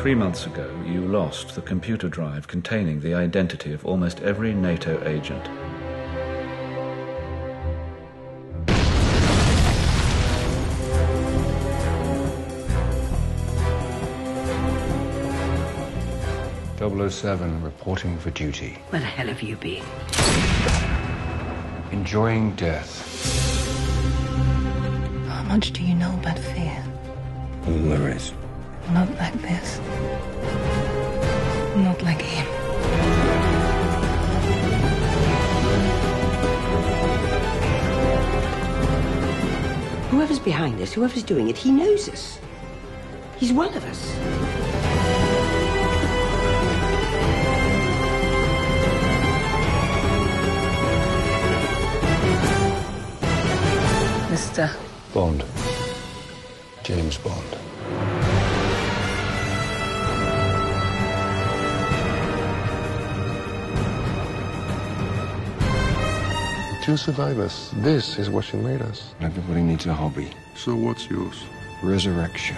Three months ago, you lost the computer drive containing the identity of almost every NATO agent. Double O Seven reporting for duty. Where the hell have you been? Enjoying death. How much do you know about fear? All there is. Not like this. Not like him. Whoever's behind this, whoever's doing it, he knows us. He's one of us. Mister. Bond. James Bond. Two survivors. This is what she made us. Everybody needs a hobby. So what's yours? Resurrection.